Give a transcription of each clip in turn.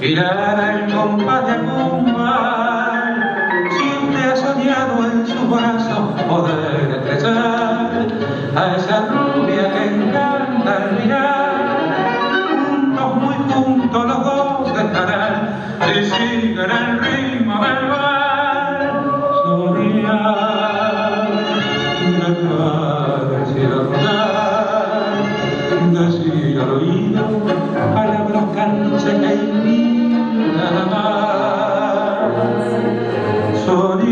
girar el compás de cumbal, si usted ha soñado en su brazo poder estrechar a esa rubia que encanta el mirar, juntos, muy juntos los dos estarán, si siguen el ritmo del bar,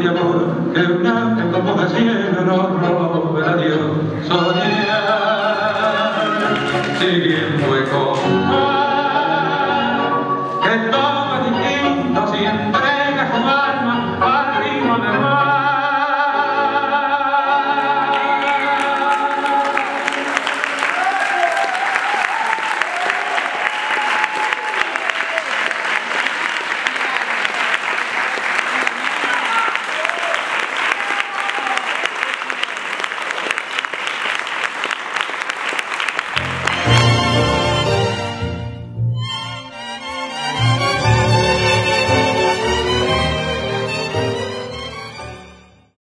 de amor que una como de cielo nos roba a Dios. Soñar, seguir hueco.